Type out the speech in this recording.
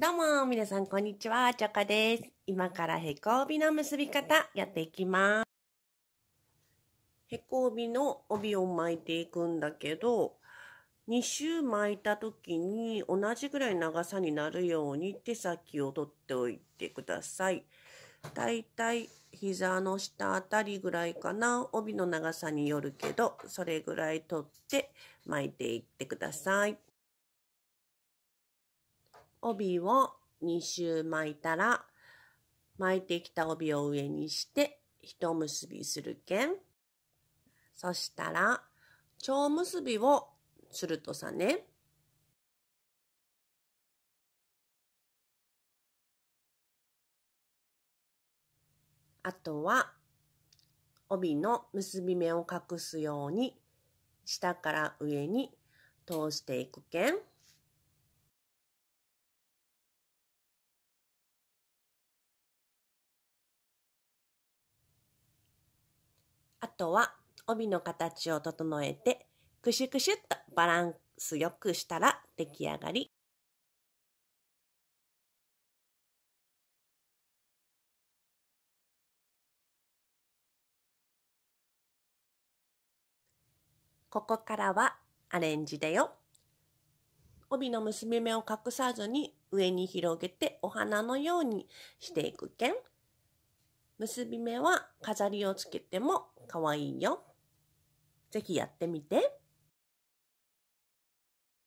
どうも、皆さん、こんにちは。チョコです。今からへこ帯の結び方、やっていきます。へこ帯の帯を巻いていくんだけど、2周巻いた時に同じぐらい長さになるように手先を取っておいてください。だいたい膝の下あたりぐらいかな。帯の長さによるけど、それぐらい取って巻いていってください。帯を2周巻いたら、巻いてきた帯を上にして、一結びするけん。そしたら、蝶結びをするとさね。あとは、帯の結び目を隠すように、下から上に通していくけん。とは帯の形を整えてクシュクシュっとバランスよくしたら出来上がり。ここからはアレンジだよ。帯の結び目を隠さずに上に広げてお花のようにしていくけん。結び目は飾りをつけても可愛いよ。ぜひやってみて。